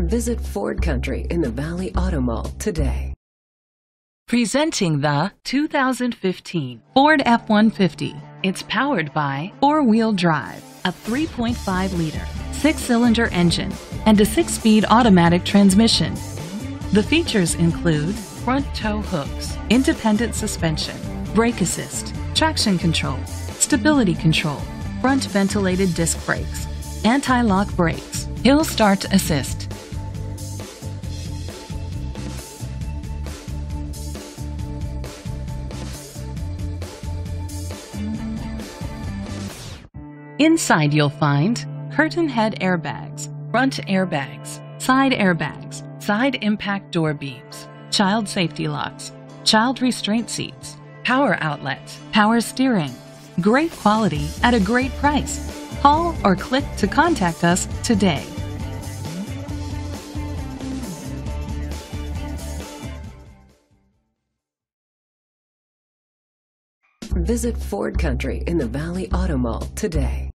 Visit Ford Country in the Valley Auto Mall today. Presenting the 2015 Ford F-150. It's powered by four-wheel drive, a 3.5-liter, six-cylinder engine, and a six-speed automatic transmission. The features include front tow hooks, independent suspension, brake assist, traction control, stability control, front ventilated disc brakes, anti-lock brakes, hill start assist, Inside you'll find curtain head airbags, front airbags, side airbags, side impact door beams, child safety locks, child restraint seats, power outlets, power steering. Great quality at a great price. Call or click to contact us today. Visit Ford Country in the Valley Auto Mall today.